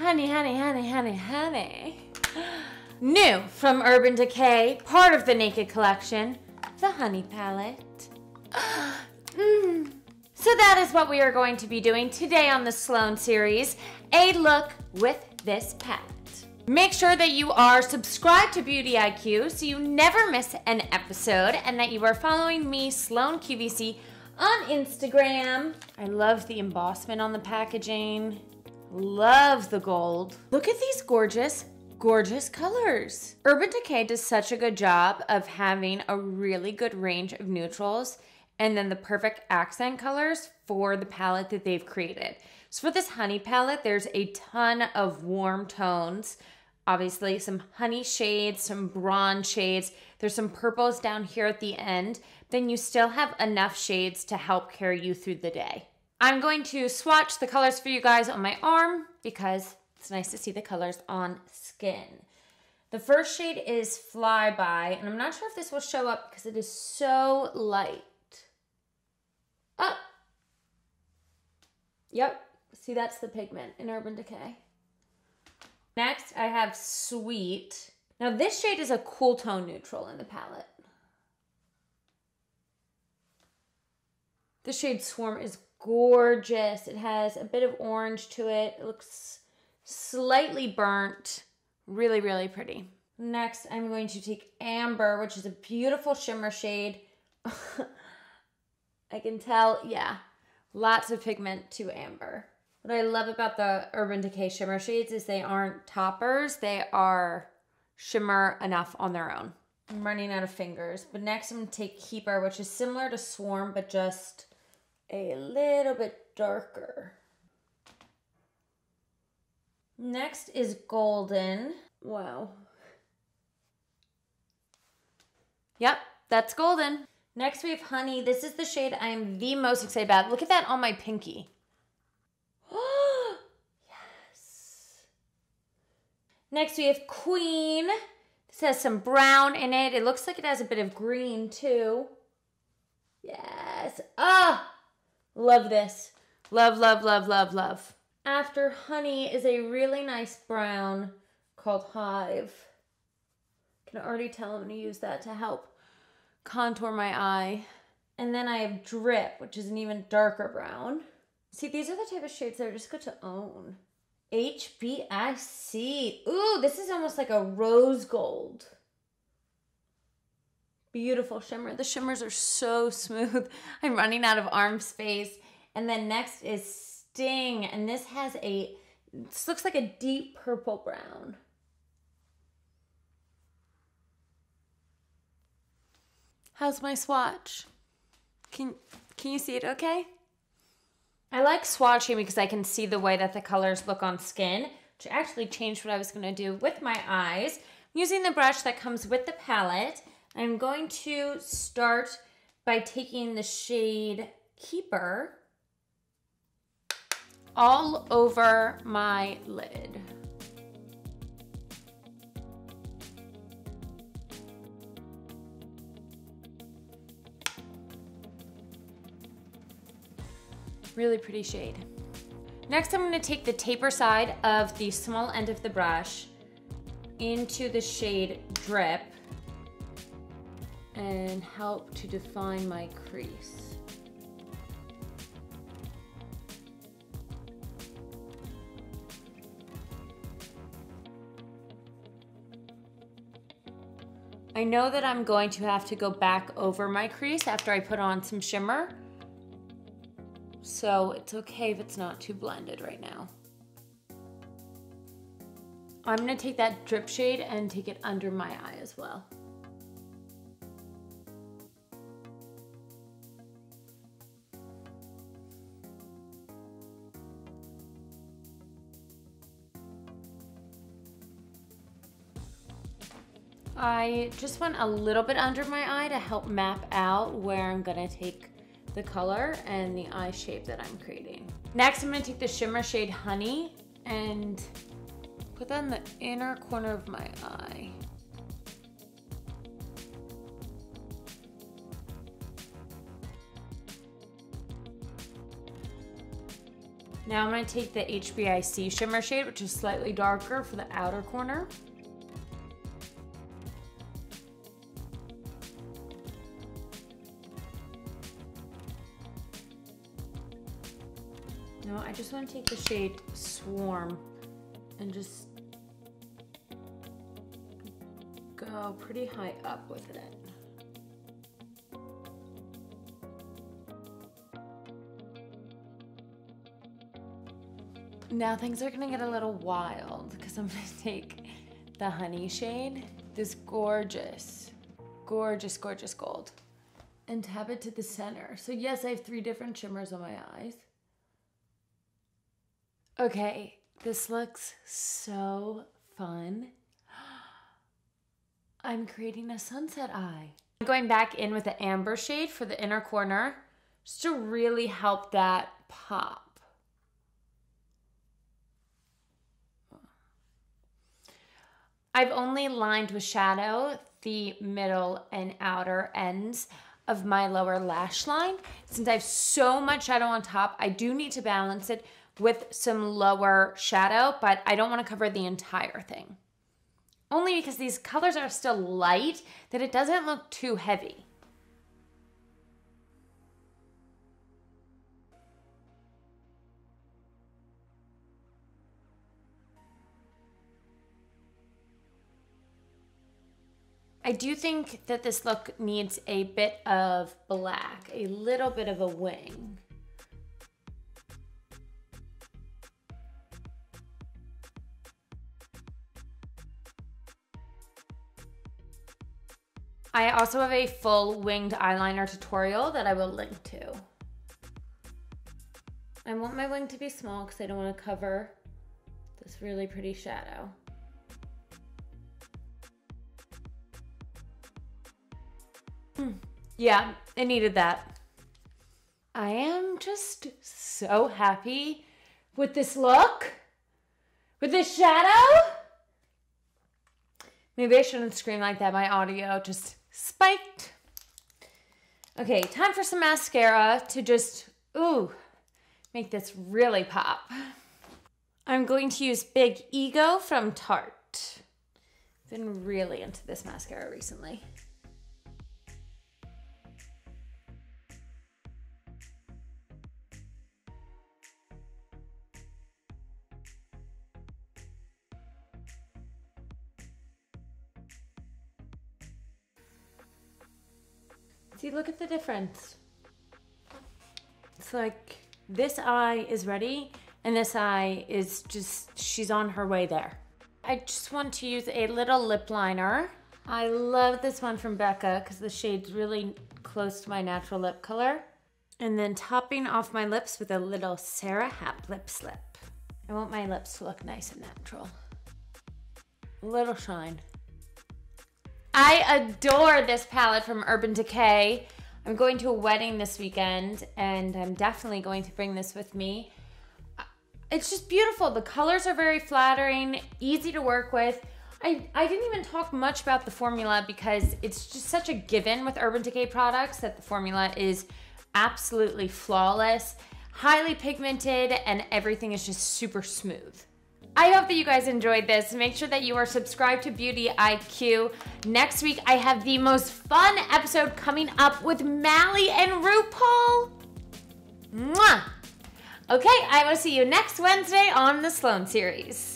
Honey, honey, honey, honey, honey. New from Urban Decay, part of the Naked Collection, the Honey Palette. Mm. So that is what we are going to be doing today on the Sloane series, a look with this palette. Make sure that you are subscribed to Beauty IQ so you never miss an episode and that you are following me, Sloane QVC, on Instagram. I love the embossment on the packaging. Love the gold. Look at these gorgeous, gorgeous colors. Urban Decay does such a good job of having a really good range of neutrals and then the perfect accent colors for the palette that they've created. So for this honey palette, there's a ton of warm tones. Obviously, some honey shades, some bronze shades. There's some purples down here at the end. Then you still have enough shades to help carry you through the day. I'm going to swatch the colors for you guys on my arm because it's nice to see the colors on skin. The first shade is Flyby, and I'm not sure if this will show up because it is so light. Oh. Yep, see that's the pigment in Urban Decay. Next, I have Sweet. Now this shade is a cool tone neutral in the palette. The shade Swarm is gorgeous. It has a bit of orange to it. It looks slightly burnt. Really, really pretty. Next, I'm going to take Amber, which is a beautiful shimmer shade. I can tell, yeah, lots of pigment to Amber. What I love about the Urban Decay shimmer shades is they aren't toppers. They are shimmer enough on their own. I'm running out of fingers. But next I'm going to take Keeper, which is similar to Swarm, but just a little bit darker. Next is golden. Wow. Yep, that's golden. Next we have honey. This is the shade I am the most excited about. Look at that on my pinky. yes. Next we have queen. This has some brown in it. It looks like it has a bit of green too. Yes. Ah! Love this. Love, love, love, love, love. After honey is a really nice brown called Hive. Can already tell I'm going to use that to help contour my eye. And then I have Drip, which is an even darker brown. See, these are the type of shades that are just good to own. HBIC. Ooh, this is almost like a rose gold. Beautiful shimmer. The shimmers are so smooth. I'm running out of arm space. And then next is Sting. And this has a, this looks like a deep purple brown. How's my swatch? Can, can you see it okay? I like swatching because I can see the way that the colors look on skin, which actually changed what I was going to do with my eyes. I'm using the brush that comes with the palette I'm going to start by taking the shade Keeper all over my lid. Really pretty shade. Next, I'm gonna take the taper side of the small end of the brush into the shade Drip and help to define my crease. I know that I'm going to have to go back over my crease after I put on some shimmer. So it's okay if it's not too blended right now. I'm gonna take that drip shade and take it under my eye as well. I just went a little bit under my eye to help map out where I'm gonna take the color and the eye shape that I'm creating. Next, I'm gonna take the shimmer shade Honey and put that in the inner corner of my eye. Now I'm gonna take the HBIC shimmer shade, which is slightly darker for the outer corner. No, I just want to take the shade Swarm and just go pretty high up with it. Now things are gonna get a little wild because I'm gonna take the honey shade, this gorgeous, gorgeous, gorgeous gold, and tap it to the center. So yes, I have three different shimmers on my eyes. Okay, this looks so fun. I'm creating a sunset eye. I'm going back in with the amber shade for the inner corner just to really help that pop. I've only lined with shadow the middle and outer ends of my lower lash line. Since I have so much shadow on top, I do need to balance it with some lower shadow, but I don't want to cover the entire thing. Only because these colors are still light that it doesn't look too heavy. I do think that this look needs a bit of black, a little bit of a wing. I also have a full winged eyeliner tutorial that I will link to. I want my wing to be small because I don't want to cover this really pretty shadow. Hmm. Yeah, it needed that. I am just so happy with this look, with this shadow. Maybe I shouldn't scream like that. My audio just spiked. Okay, time for some mascara to just, ooh, make this really pop. I'm going to use Big Ego from Tarte. Been really into this mascara recently. See, look at the difference. It's like this eye is ready and this eye is just, she's on her way there. I just want to use a little lip liner. I love this one from Becca because the shade's really close to my natural lip color. And then topping off my lips with a little Sara Happ lip slip. I want my lips to look nice and natural. A little shine. I adore this palette from Urban Decay. I'm going to a wedding this weekend and I'm definitely going to bring this with me. It's just beautiful. The colors are very flattering, easy to work with. I, I didn't even talk much about the formula because it's just such a given with Urban Decay products that the formula is absolutely flawless, highly pigmented, and everything is just super smooth. I hope that you guys enjoyed this. Make sure that you are subscribed to Beauty IQ. Next week, I have the most fun episode coming up with Mally and RuPaul. Mwah! Okay, I will see you next Wednesday on the Sloane series.